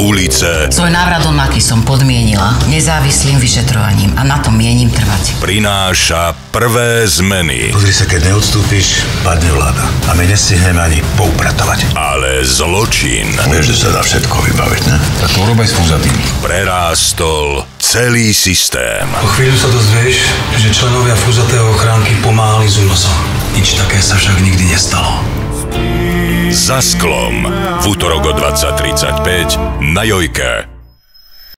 ulice Svoj návrat do Naky som podmienila nezávislým vyšetrovaním a na to mienim trvať. prináša prvé zmeny. Pozri sa, keď neodstúpiš, padne vláda. A my nestihneme ani poupratovať. Ale zločin Vieš, že sa dá všetko vybaviť, ne? Tak to urobaj s prerástol celý systém. Po chvíľu sa dozvieš, že členovia fúzatého ochránky pomáhali s únosom. Nič také sa však nikdy nestalo. Za sklom. V útorok o 20.35 na Jojke.